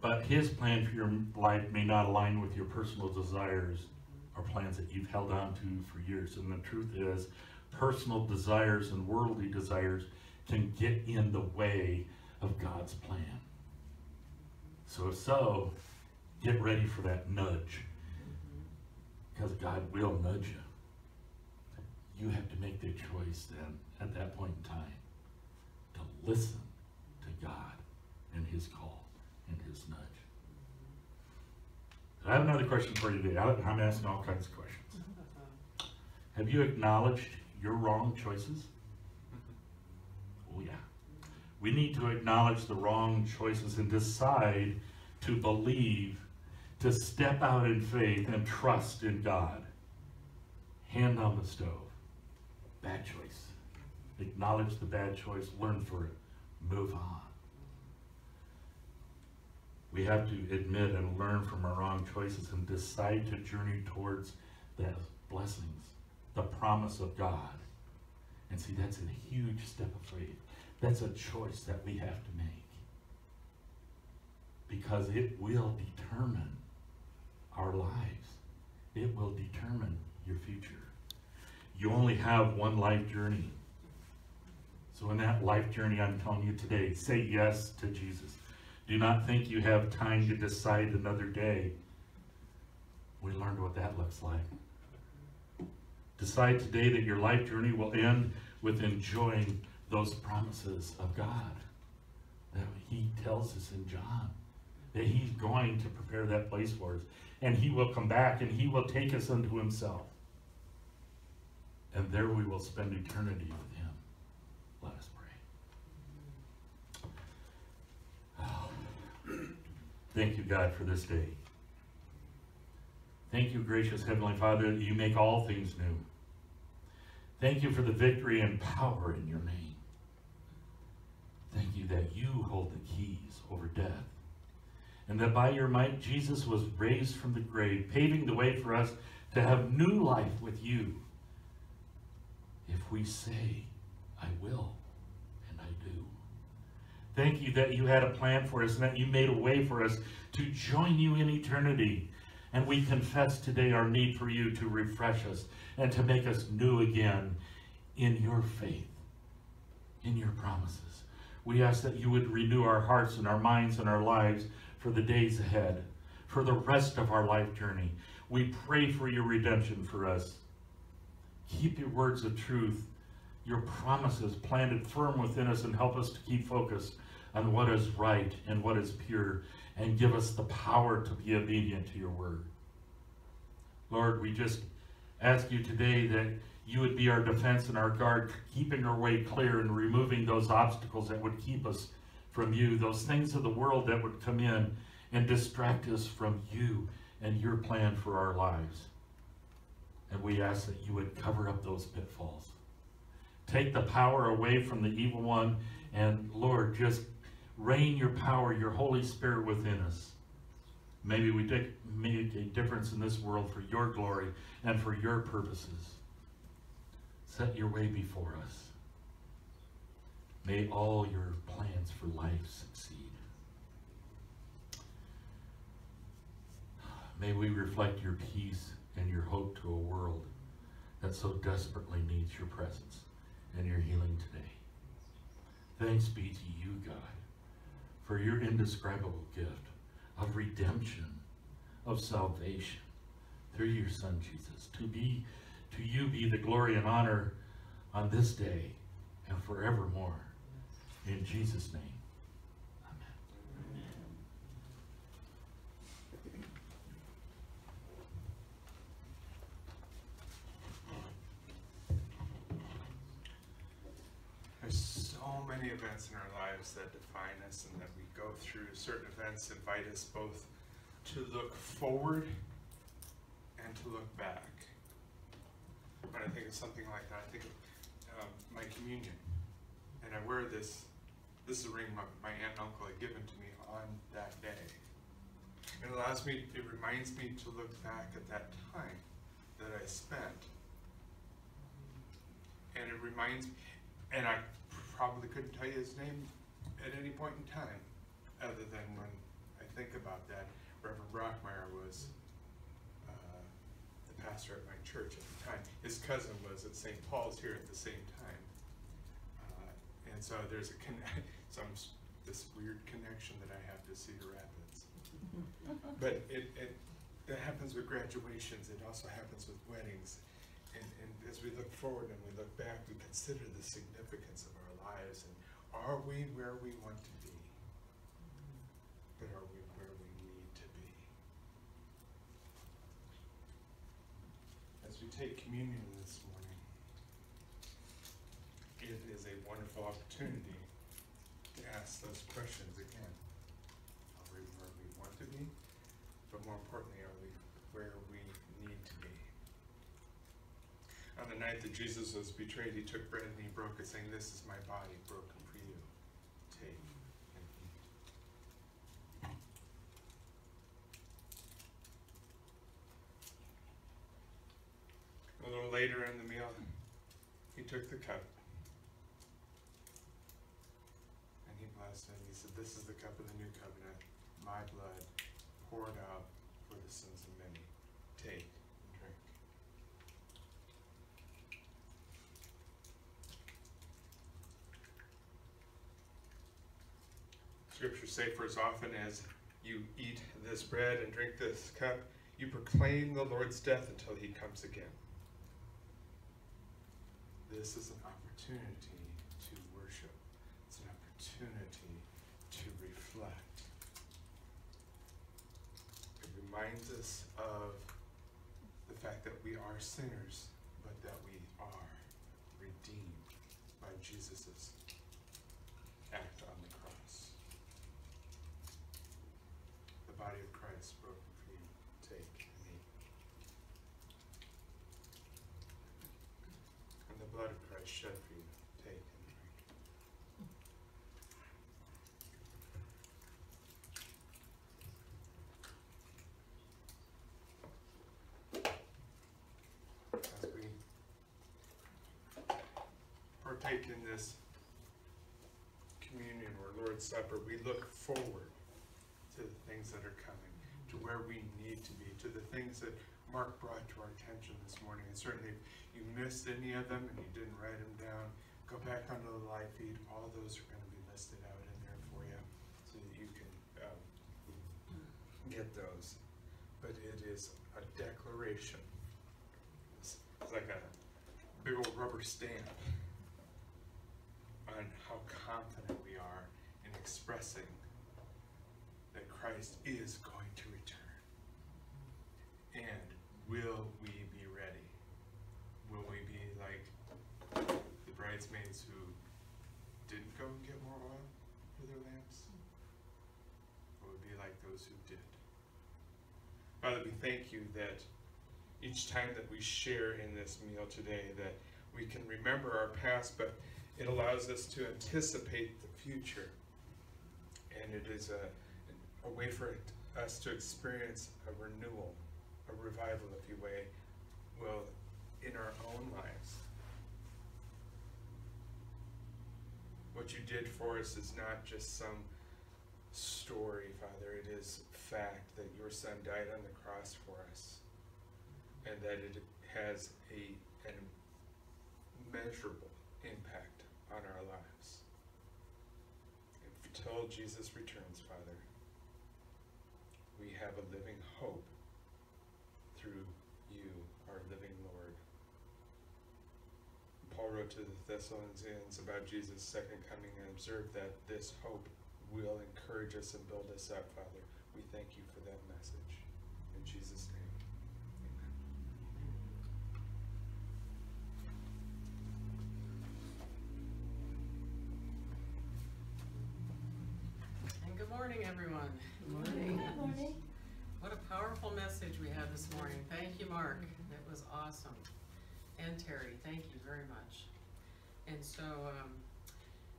But his plan for your life may not align with your personal desires or plans that you've held on to for years. And the truth is, personal desires and worldly desires can get in the way of God's plan. So if so, get ready for that nudge. Because God will nudge you. You have to make the choice then, at that point in time, to listen to God and his call and his nudge. I have another question for you today. I'm asking all kinds of questions. Have you acknowledged your wrong choices? Oh, yeah. We need to acknowledge the wrong choices and decide to believe, to step out in faith and trust in God. Hand on the stove. Bad choice. Acknowledge the bad choice, learn for it, move on. We have to admit and learn from our wrong choices and decide to journey towards the blessings, the promise of God. And see, that's a huge step of faith. That's a choice that we have to make. Because it will determine our lives. It will determine your future. You only have one life journey. So in that life journey I'm telling you today, say yes to Jesus. Do not think you have time to decide another day. We learned what that looks like. Decide today that your life journey will end with enjoying those promises of God that he tells us in John that he's going to prepare that place for us and he will come back and he will take us unto himself and there we will spend eternity with him let us pray thank you god for this day thank you gracious heavenly father that you make all things new thank you for the victory and power in your name thank you that you hold the keys over death and that by your might Jesus was raised from the grave, paving the way for us to have new life with you. If we say, I will. Thank you that you had a plan for us and that you made a way for us to join you in eternity. And we confess today our need for you to refresh us and to make us new again in your faith, in your promises. We ask that you would renew our hearts and our minds and our lives for the days ahead, for the rest of our life journey. We pray for your redemption for us. Keep your words of truth, your promises planted firm within us and help us to keep focused on what is right and what is pure and give us the power to be obedient to your word. Lord, we just ask you today that you would be our defense and our guard, keeping our way clear and removing those obstacles that would keep us from you, those things of the world that would come in and distract us from you and your plan for our lives. And we ask that you would cover up those pitfalls. Take the power away from the evil one, and Lord, just rain your power, your Holy Spirit within us. Maybe we make a difference in this world for your glory and for your purposes. Set your way before us. May all your plans for life succeed. May we reflect your peace and your hope to a world that so desperately needs your presence and your healing today. Thanks be to you, God, for your indescribable gift of redemption, of salvation through your Son Jesus. To be, to you be the glory and honor on this day and forevermore. In Jesus' name. Amen. There's so many events in our lives that define us and that go through. Certain events invite us both to look forward and to look back. When I think of something like that, I think of um, my communion. And I wear this, this is a ring my, my aunt and uncle had given to me on that day. It allows me, it reminds me to look back at that time that I spent. And it reminds, me, and I probably couldn't tell you his name at any point in time, other than when I think about that, Reverend Brockmeyer was uh, the pastor at my church at the time. His cousin was at St. Paul's here at the same time. Uh, And so there's a conne- some, this weird connection that I have to Cedar Rapids. But it, it, that happens with graduations, it also happens with weddings. And, and as we look forward and we look back, we consider the significance of our lives and are we where we want to be? But are we where we need to be? As we take communion this morning, it is a wonderful opportunity to ask those questions again. Are we where we want to be? But more importantly, are we where we need to be? On the night that Jesus was betrayed, he took bread and he broke it, saying, This is my body broken for you. Take and eat. A little later in the meal, he took the cup. And he blessed it. He said, This is the cup of the new covenant, my blood poured out for the sins of many. Take and drink. Scriptures say, For as often as you eat this bread and drink this cup, you proclaim the Lord's death until he comes again. This is an opportunity to worship. It's an opportunity to reflect. It reminds us of the fact that we are sinners, but that we are redeemed by Jesus' act on the cross. The body of Christ broken for you. Take and eat. And the blood of Christ shed for you. Take and drink. As we partake in this communion or Lord's Supper, we look forward to the things that are coming, to where we need to be, to the things that Mark brought to our attention this morning. And certainly, if you missed any of them and you didn't write them down, go back onto the live feed. All those are going to be listed out in there for you so that you can um, get those. But it is a declaration. It's it's like a big old rubber stamp on how confident we are in expressing that Christ is going to return. And will we be ready? Will we be like the bridesmaids who didn't go and get more oil for their lamps? Or will we be like those who did? Father, we thank you that each time that we share in this meal today, that we can remember our past, but it allows us to anticipate the future. And it is a, a way for us to experience a renewal, a revival, if you may, will, in our own lives. What you did for us is not just some story, Father. It is fact that your Son died on the cross for us, and that it has a an immeasurable impact on our lives. Until Jesus returns, Father, we have a living hope through you, our living Lord. Paul wrote to the Thessalonians about Jesus' second coming and observed that this hope will encourage us and build us up, Father. We thank you for that message. In Jesus' name, amen. And good morning, everyone. Good morning. What a powerful message we had this morning. Thank you, Mark. It was awesome. And Terry, thank you very much. And so, um,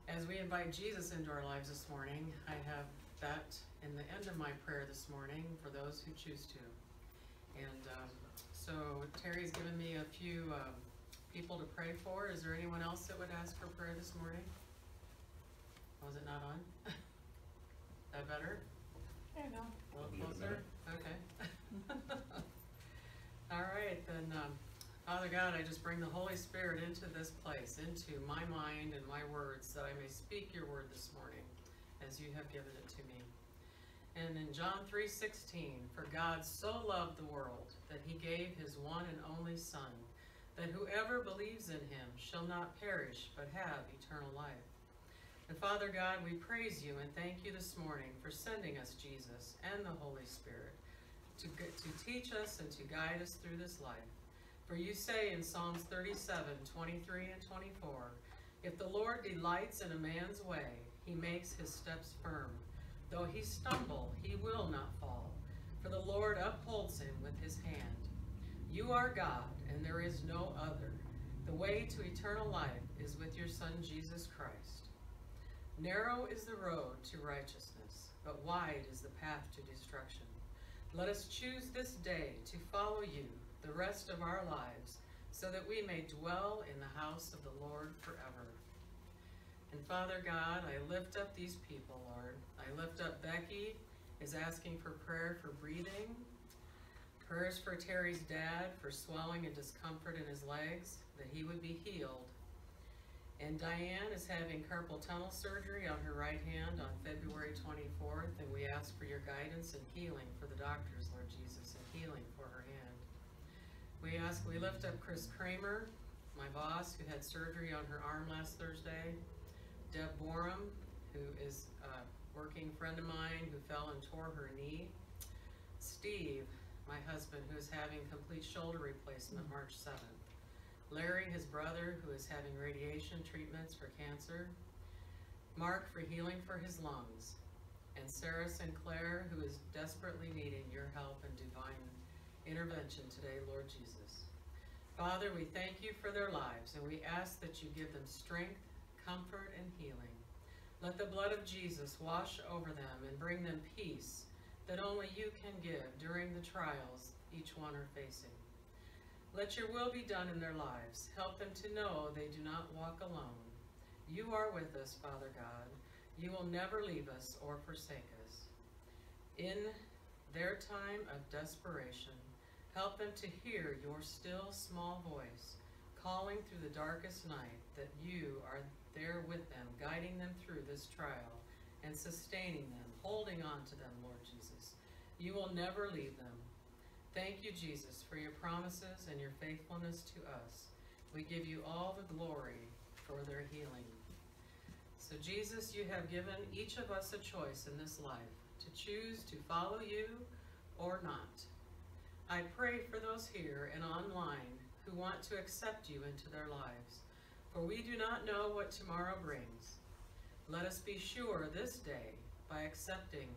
as we invite Jesus into our lives this morning, I have that in the end of my prayer this morning for those who choose to. And um, so Terry's given me a few um, people to pray for. Is there anyone else that would ask for prayer this morning? Was it not on? That better? There you go. A little I'll give it a closer? Okay. All right, then, um, Father God, I just bring the Holy Spirit into this place, into my mind and my words, that I may speak your word this morning, as you have given it to me. And in John three sixteen, for God so loved the world that he gave his one and only Son, that whoever believes in him shall not perish, but have eternal life. And Father God, we praise you and thank you this morning for sending us Jesus and the Holy Spirit to, to teach us and to guide us through this life. For you say in Psalms 37, 23 and 24, If the Lord delights in a man's way, he makes his steps firm. Though he stumble, he will not fall, for the Lord upholds him with his hand. You are God, and there is no other. The way to eternal life is with your Son, Jesus Christ. Narrow is the road to righteousness, but wide is the path to destruction. Let us choose this day to follow you the rest of our lives, so that we may dwell in the house of the Lord forever. And Father God, I lift up these people, Lord. I lift up Becky, is asking for prayer for breathing. Prayers for Terry's dad for swelling and discomfort in his legs, that he would be healed. And Diane is having carpal tunnel surgery on her right hand on February twenty-fourth, and we ask for your guidance and healing for the doctors, Lord Jesus, and healing for her hand. We ask, we lift up Chris Kramer, my boss, who had surgery on her arm last Thursday. Deb Borum, who is a working friend of mine, who fell and tore her knee. Steve, my husband, who is having complete shoulder replacement March seventh. Larry, his brother, who is having radiation treatments for cancer. Mark for healing for his lungs. And Sarah Sinclair, who is desperately needing your help and divine intervention today, Lord Jesus. Father, we thank you for their lives and we ask that you give them strength, comfort, and healing. Let the blood of Jesus wash over them and bring them peace that only you can give during the trials each one are facing. Let your will be done in their lives. Help them to know they do not walk alone. You are with us, Father God. You will never leave us or forsake us. In their time of desperation, help them to hear your still small voice calling through the darkest night that you are there with them, guiding them through this trial and sustaining them, holding on to them, Lord Jesus. You will never leave them. Thank you, Jesus, for your promises and your faithfulness to us. We give you all the glory for their healing. So, Jesus, you have given each of us a choice in this life to choose to follow you or not. I pray for those here and online who want to accept you into their lives, for we do not know what tomorrow brings. Let us be sure this day by accepting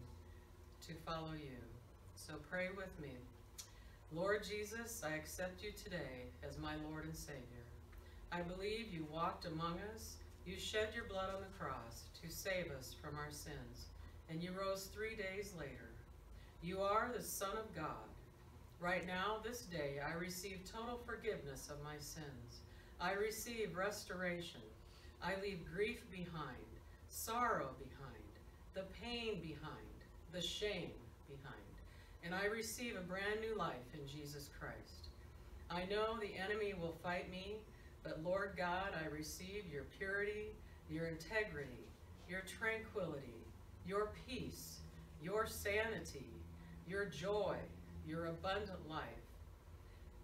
to follow you. So pray with me. Lord Jesus, I accept you today as my Lord and Savior. I believe you walked among us, you shed your blood on the cross to save us from our sins, and you rose three days later. You are the Son of God. Right now, this day, I receive total forgiveness of my sins. I receive restoration. I leave grief behind, sorrow behind, the pain behind, the shame behind and I receive a brand new life in Jesus Christ. I know the enemy will fight me, But Lord God, I receive your purity, your integrity, your tranquility, your peace, your sanity, your joy, your abundant life,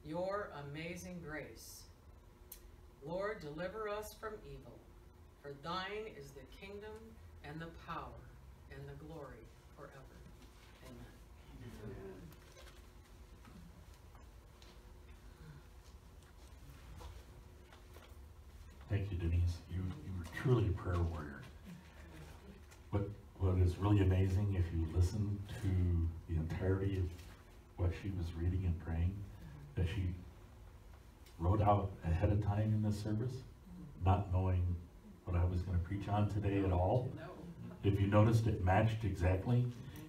your amazing grace. Lord, deliver us from evil, for thine is the kingdom and the power and the glory forever. Thank you, Denise. You, you were truly a prayer warrior. What, what is really amazing, if you listen to the entirety of what she was reading and praying, that she wrote out ahead of time in this service, not knowing what I was gonna preach on today at all. If you noticed, it matched exactly.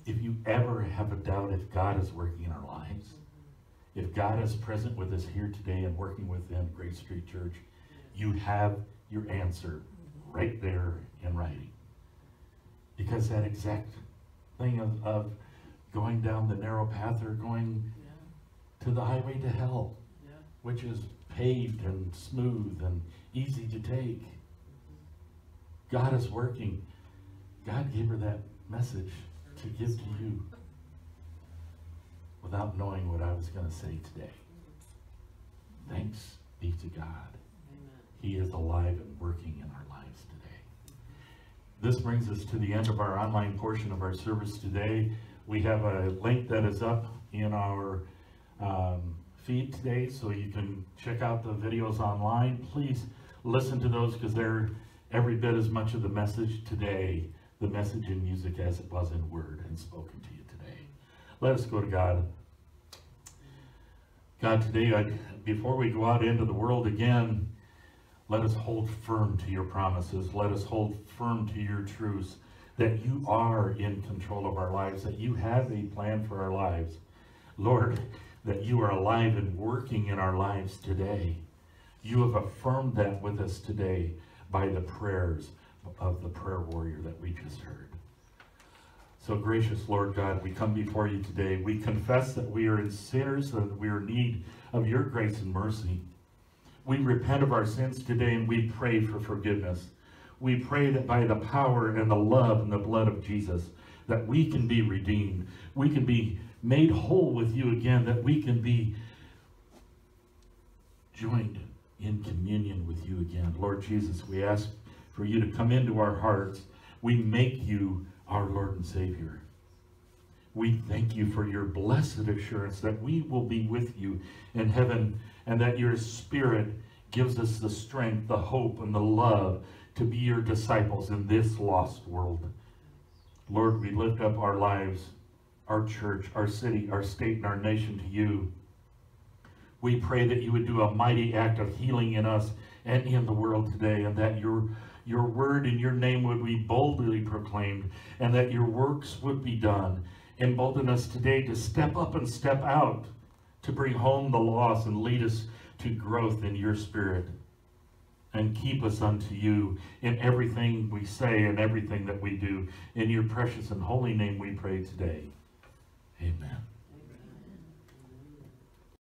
If you ever have a doubt if God is working in our lives, mm-hmm. if God is present with us here today and working within Grace Street Church, you have your answer mm-hmm. right there in writing. Because that exact thing of, of going down the narrow path or going Yeah, to the highway to hell, yeah. which is paved and smooth and easy to take. Mm-hmm. God is working. God gave her that message to give to you without knowing what I was going to say today. Thanks be to God. He is alive and working in our lives today. This brings us to the end of our online portion of our service today. We have a link that is up in our um, feed today, so you can check out the videos online. Please listen to those because they're every bit as much of the message today, the message in music as it was in word and spoken to you today. Let us go to God. God, today, I, before we go out into the world again, let us hold firm to your promises. Let us hold firm to your truths that you are in control of our lives, that you have a plan for our lives. Lord, that you are alive and working in our lives today. You have affirmed that with us today by the prayers of the prayer warrior that we just heard. So gracious Lord God, we come before you today. We confess that we are in sinners, that we are in need of your grace and mercy. We repent of our sins today and we pray for forgiveness. We pray that by the power and the love and the blood of Jesus, that we can be redeemed. We can be made whole with you again, that we can be joined in communion with you again. Lord Jesus, we ask for you to come into our hearts. We make you our Lord and Savior. We thank you for your blessed assurance that we will be with you in heaven and that your Spirit gives us the strength, the hope, and the love to be your disciples in this lost world. Lord, we lift up our lives, our church, our city, our state, and our nation to you. We pray that you would do a mighty act of healing in us and in the world today, and that your, your word and your name would be boldly proclaimed, and that your works would be done. Embolden us today to step up and step out, to bring home the loss and lead us to growth in your spirit. And keep us unto you in everything we say and everything that we do. In your precious and holy name we pray today. Amen.